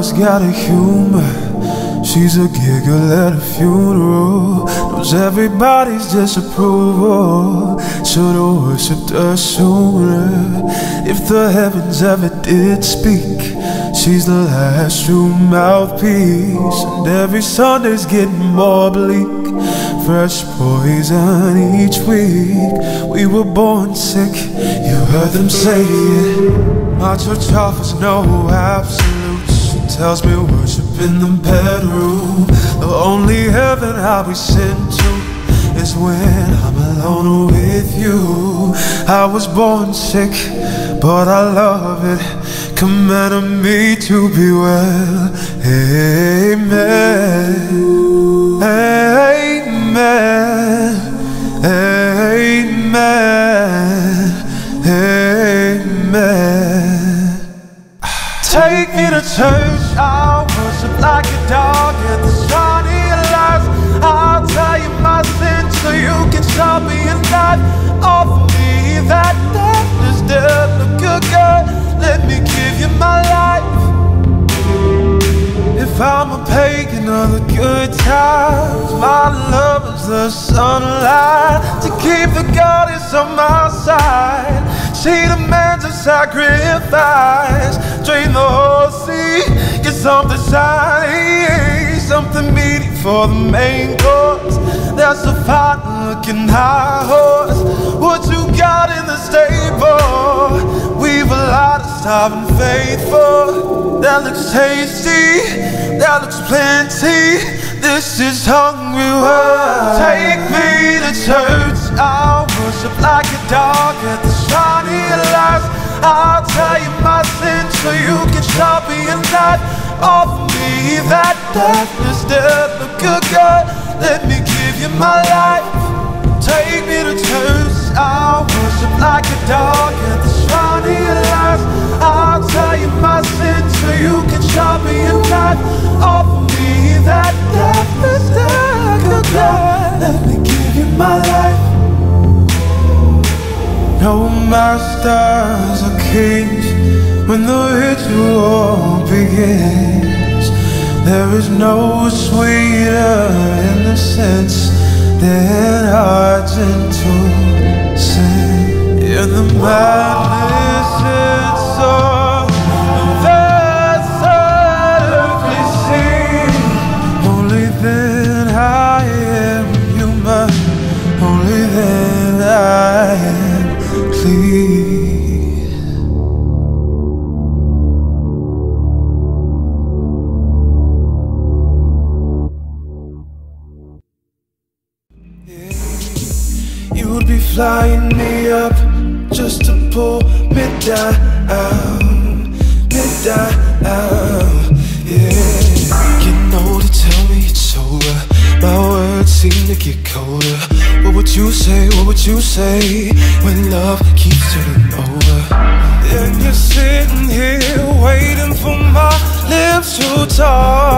always got a humor. She's a giggle at a funeral. Knows everybody's disapproval. Should've worshipped her sooner. If the heavens ever did speak, she's the last true mouthpiece. And every Sunday's getting more bleak. Fresh poison each week. We were born sick, you heard them say it. My church offers no absolutes. Tells me worship in the bedroom. The only heaven I'll be sent to is when I'm alone with you. I was born sick, but I love it. Commanded me to be well. Amen. Amen. Amen. Amen. Take me to church, I'll worship like a dog at the shiny lights. I'll tell you my sins so you can show me a. Offer me that darkness, dead, look good. Let me give you my life. If I'm a pagan of the good times, my love is the sunlight to keep the goddess on my side. She demands a sacrifice. Something shiny, something meaty for the main course. That's a fine looking high horse. What you got in the stable? We've a lot of starving faithful. That looks tasty, that looks plenty. This is hungry world. Take me to church. I'll worship like a dog at the shiny lights. I'll Offer me that darkness, look good, God. Let me give you my life. Take me to church. I'll worship like a dog at the shiny lights. I'll tell you my sins so you can show me a knife. Offer me that darkness, dead, good, God. Let me give you my life. No masters or kings when the ritual begins. There is no sweeter innocence than our gentle sin. In the madness and song You would be flying me up just to pull me down, me down. Yeah, getting older, tell me it's over. My words seem to get colder. What would you say? What would you say when love keeps turning over? And you're sitting here waiting for my lips to talk.